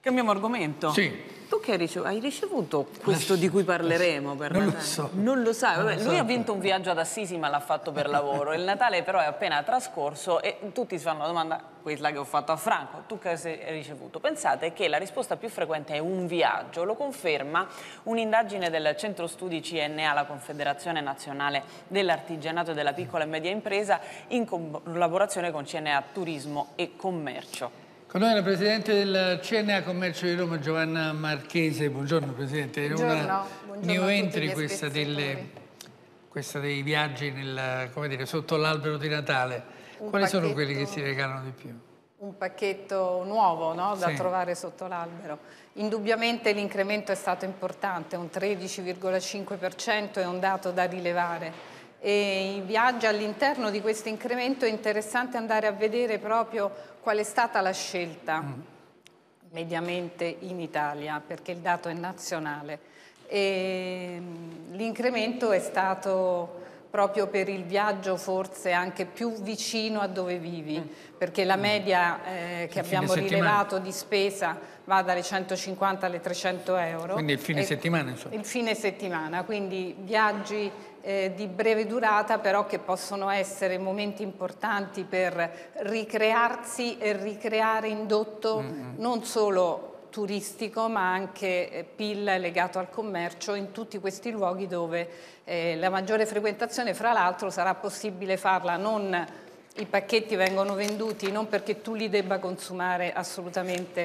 Cambiamo argomento. Sì. Tu che hai ricevuto? Ricevuto questo di cui parleremo per non Natale? lo so. Non lo sai. Vabbè, lui so. ha vinto un viaggio ad Assisi ma l'ha fatto per lavoro. Il Natale però è appena trascorso e tutti si fanno la domanda, quella che ho fatto a Franco, tu che hai ricevuto? Pensate che la risposta più frequente è un viaggio, lo conferma un'indagine del Centro Studi CNA, la Confederazione Nazionale dell'Artigianato e della Piccola e Media Impresa, in collaborazione con CNA Turismo e Commercio. Con noi la Presidente del CNA Commercio di Roma, Giovanna Marchese. Buongiorno Presidente. È una new entry questa, delle, questa dei viaggi nel, come dire, sotto l'albero di Natale. Un Quali sono pacchetto- quelli che si regalano di più? Un pacchetto nuovo no, da Sì. trovare sotto l'albero. Indubbiamente l'incremento è stato importante, un 13,5% è un dato da rilevare. E i viaggi all'interno di questo incremento è interessante andare a vedere proprio qual è stata la scelta mediamente in Italia, perché il dato è nazionale. Mh, L'incremento è stato proprio per il viaggio forse anche più vicino a dove vivi, perché la media eh, che Il abbiamo rilevato di spesa va dalle 150 alle 300 euro. Quindi il fine settimana, insomma. il fine settimana, quindi viaggi eh, di breve durata però che possono essere momenti importanti per ricrearsi e ricreare indotto non solo turistico ma anche eh, PIL legato al commercio in tutti questi luoghi dove eh, la maggiore frequentazione fra l'altro sarà possibile farla non i pacchetti vengono venduti non perché tu li debba consumare assolutamente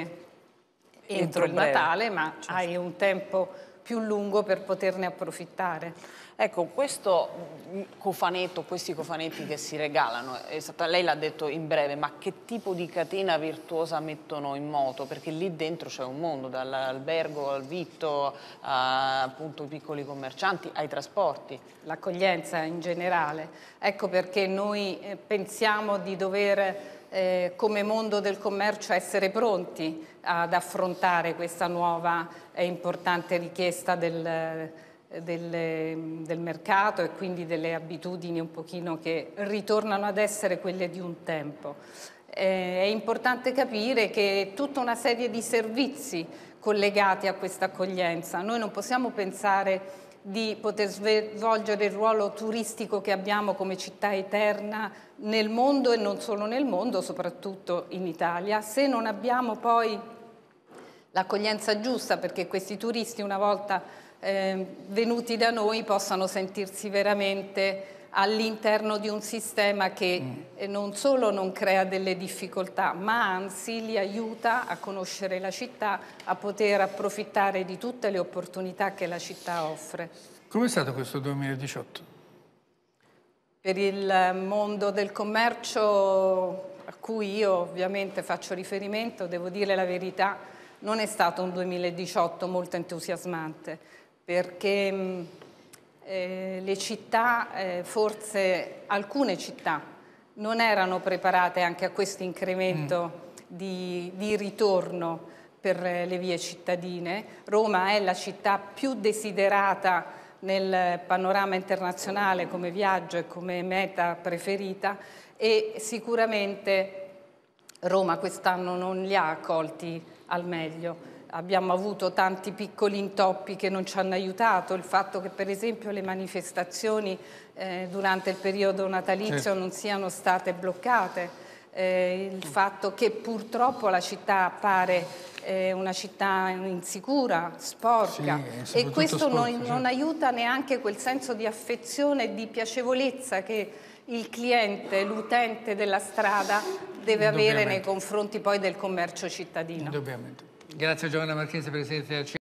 entro, Entro il. Natale, ma hai un tempo più lungo per poterne approfittare. Ecco, questo mm, cofanetto, questi cofanetti che si regalano, è stata- lei l'ha detto in breve, ma che tipo di catena virtuosa mettono in moto? Perché lì dentro c'è un mondo, dall'albergo al vitto, a, appunto i piccoli commercianti, ai trasporti. l'accoglienza in generale. Ecco perché noi eh, pensiamo di dover, eh, come mondo del commercio, essere pronti ad affrontare questa nuova e importante richiesta del, del- del mercato e quindi delle abitudini un pochino che ritornano ad essere quelle di un tempo. Eh, è importante capire che tutta una serie di servizi collegati a questa accoglienza. Noi non possiamo pensare di poter svolgere il ruolo turistico che abbiamo come città eterna nel mondo e non solo nel mondo, soprattutto in Italia, se non abbiamo poi l'accoglienza giusta perché questi turisti una volta eh, venuti da noi possano sentirsi veramente all'interno di un sistema che eh, non solo non crea delle difficoltà, ma anzi li aiuta a conoscere la città, a poter approfittare di tutte le opportunità che la città offre. Com'è stato questo 2018? Per il mondo del commercio a cui io ovviamente faccio riferimento, devo dire la verità, non è stato un 2018 molto entusiasmante perché mh, eh, le città, eh, forse alcune città, non erano preparate anche a questo incremento di, di ritorno per eh, le vie cittadine. Roma è la città più desiderata nel panorama internazionale come viaggio e come meta preferita e sicuramente Roma quest'anno non li ha accolti al meglio. Abbiamo avuto tanti piccoli intoppi che non ci hanno aiutato, il fatto che per esempio le manifestazioni eh, durante il periodo natalizio Certo. non siano state bloccate, eh, il fatto che purtroppo la città appare eh, una città insicura, sporca Sì, e questo sporca, non, certo. non aiuta neanche quel senso di affezione e di piacevolezza che il cliente, l'utente della strada deve avere nei confronti poi del commercio cittadino. Indubbiamente. Grazie Giovanna Marchese, Presidente del CNA.